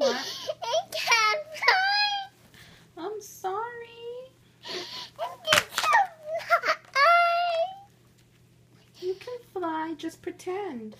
What? It can't fly. I'm sorry. It can't fly. You can fly. Just pretend.